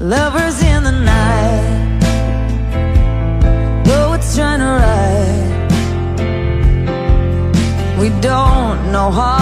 Lovers in the night. Poets trying to write We don't know how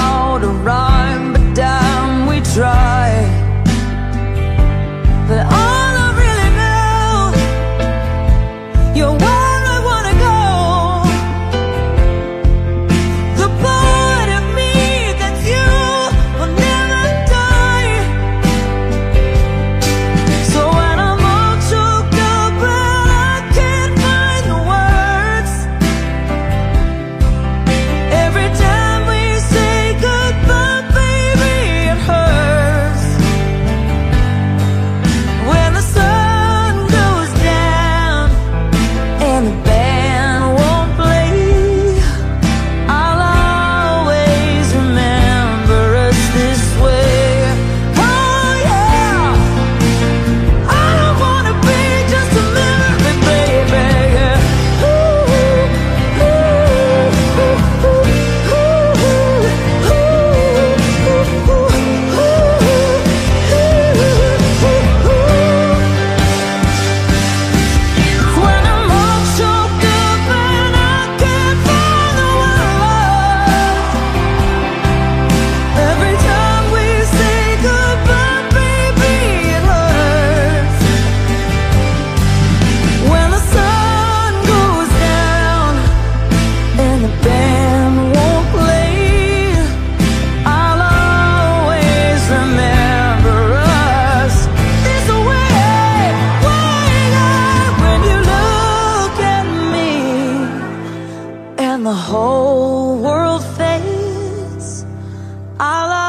and the whole world fades. I'll